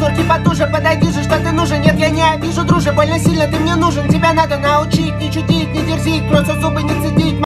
шнурки потуже типа Подойди же, что ты нужен, нет, я не обижу, друже Больно сильно ты мне нужен, тебя надо научить Не чудить, не дерзить, просто